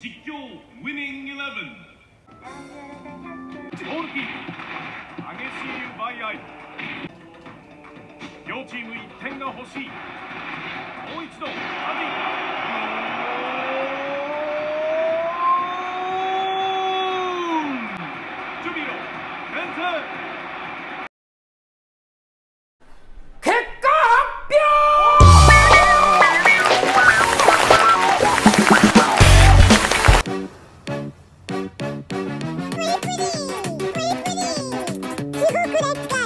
実況ウィニングイレゴールキーパー激しい奪い合い両チーム1点が欲しいもう一度アディジュビロ先制 Perfect.